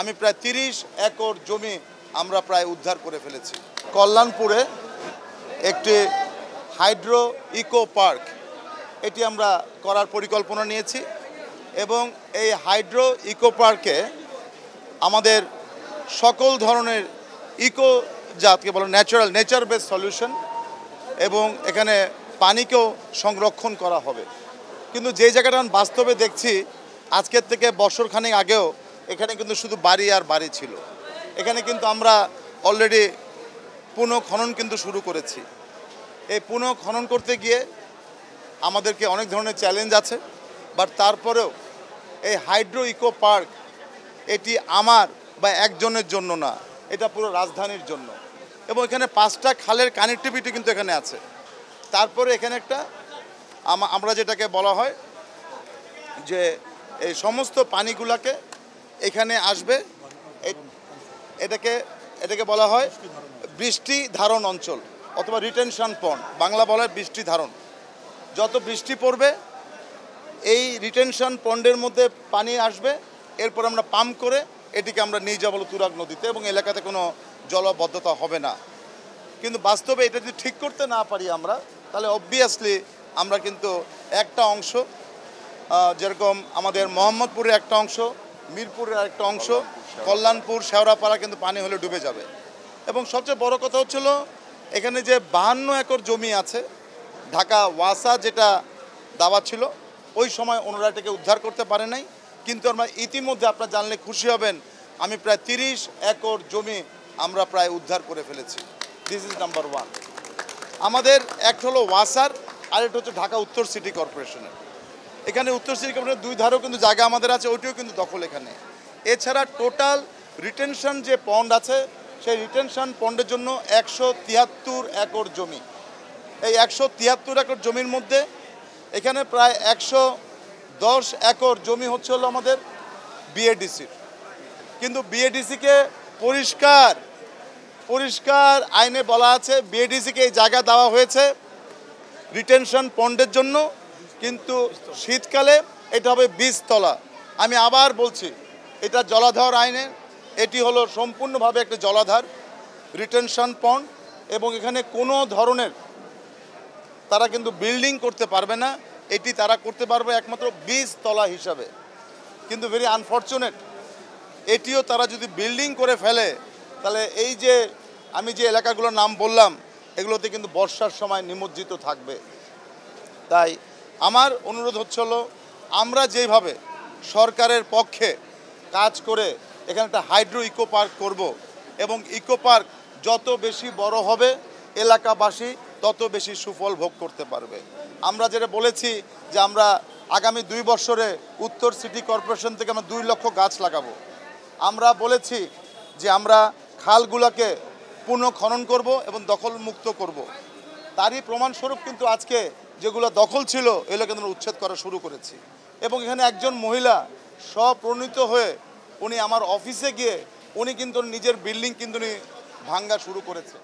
আমি প্রায় তিরিশ একর জমি আমরা প্রায় উদ্ধার করে ফেলেছি। কল্যাণপুরে একটি হাইড্রো ইকো পার্ক, এটি আমরা করার পরিকল্পনা নিয়েছি এবং এই হাইড্রো ইকো পার্কে আমাদের সকল ধরনের ইকো জাতকে বলো ন্যাচারাল নেচার বেস সলিউশন এবং এখানে পানিকেও সংরক্ষণ করা হবে। কিন্তু যে জায়গাটা আমি বাস্তবে দেখছি, আজকের থেকে বছরখানেক আগেও এখানে কিন্তু শুধু বাড়ি আর বাড়ি ছিল। এখানে কিন্তু আমরা অলরেডি পুনঃ খনন কিন্তু শুরু করেছি। এই পুনঃ খনন করতে গিয়ে আমাদেরকে অনেক ধরনের চ্যালেঞ্জ আছে বাট তারপরেও এই হাইড্রো ইকো পার্ক এটি আমার বা একজনের জন্য না, এটা পুরো রাজধানীর জন্য। এবং এখানে পাঁচটা খালের কানেক্টিভিটি কিন্তু এখানে আছে। তারপরে এখানে একটা আমরা যেটাকে বলা হয় যে এই সমস্ত পানিগুলাকে এখানে আসবে। এটাকে এটাকে বলা হয় বৃষ্টি ধারণ অঞ্চল অথবা রিটেনশন পন্ড বাংলা বলা হয় বৃষ্টি ধারণ। যত বৃষ্টি পড়বে, এই রিটেনশন পন্ডের মধ্যে পানি আসবে। এরপর আমরা পাম্প করে এটিকে আমরা নিয়ে যাব তুরাগ নদীতে এবং এলাকাতে কোনো জলবদ্ধতা হবে না। কিন্তু বাস্তবে এটা যদি ঠিক করতে না পারি আমরা, তাহলে অবভিয়াসলি আমরা কিন্তু একটা অংশ যেরকম আমাদের মোহাম্মদপুরের একটা অংশ মিরপুরের একটা অংশ, কল্যাণপুর, শেওড়াপাড়া কিন্তু পানি হলে ডুবে যাবে। এবং সবচেয়ে বড় কথা হচ্ছিল, এখানে যে বাহান্ন একর জমি আছে, ঢাকা ওয়াসা যেটা দাওয়া ছিল, ওই সময় ওনারা এটাকে উদ্ধার করতে পারে নাই। কিন্তু আমরা ইতিমধ্যে আপনারা জানলে খুশি হবেন, আমি প্রায় তিরিশ একর জমি আমরা প্রায় উদ্ধার করে ফেলেছি। দিস ইজ নাম্বার ওয়ান আমাদের একটা হলো ওয়াসার, আর একটা হচ্ছে ঢাকা উত্তর সিটি কর্পোরেশনের। এখানে উত্তর সিটি কর্পোরেশনের দুই ধারেও কিন্তু জায়গা আমাদের আছে ওইটিও কিন্তু দখল এখানে। এছাড়া টোটাল রিটেনশন যে পন্ড আছে, সেই রিটেনশন পন্ডের জন্য একশো তিয়াত্তর একর জমি। এই একশো তিয়াত্তর একর জমির মধ্যে এখানে প্রায় একশো দশ একর জমি হচ্ছে হলো আমাদের বিএডিসির কিন্তু বিএডিসিকে পরিষ্কার পরিষ্কার আইনে বলা আছে বিএডিসিকে এই জায়গা দেওয়া হয়েছে রিটেনশন পন্ডের জন্য। কিন্তু শীতকালে এটা হবে বীজতলা। আমি আবার বলছি, এটা জলাধার আইনে, এটি হলো সম্পূর্ণভাবে একটা জলাধার রিটেনশন পন্ড এবং এখানে কোনো ধরনের তারা কিন্তু বিল্ডিং করতে পারবে না, এটি তারা করতে পারবে একমাত্র বীজতলা হিসাবে। কিন্তু ভেরি আনফর্চুনেট এটিও তারা যদি বিল্ডিং করে ফেলে, তাহলে এই যে আমি যে এলাকাগুলোর নাম বললাম, এগুলোতে কিন্তু বর্ষার সময় নিমজ্জিত থাকবে। তাই আমার অনুরোধ হচ্ছে হলো, আমরা যেভাবে সরকারের পক্ষে কাজ করে এখানে একটা হাইড্রো ইকো পার্ক করব এবং ইকো পার্ক যত বেশি বড় হবে এলাকাবাসী তত বেশি সুফল ভোগ করতে পারবে। আমরা যেটা বলেছি যে আমরা আগামী দুই বছরে উত্তর সিটি কর্পোরেশন থেকে আমরা দুই লক্ষ গাছ লাগাবো। আমরা বলেছি যে আমরা খালগুলোকে পুনঃ খনন করব এবং দখল মুক্ত করব। তারই প্রমাণস্বরূপ কিন্তু আজকে যেগুলো দখল ছিল, এগুলো কিন্তু উচ্ছেদ করা শুরু করেছি। এবং এখানে একজন মহিলা স্বপ্রণীত হয়ে উনি আমার অফিসে গিয়ে উনি কিন্তু নিজের বিল্ডিং কিন্তু উনি ভাঙ্গা শুরু করেছে।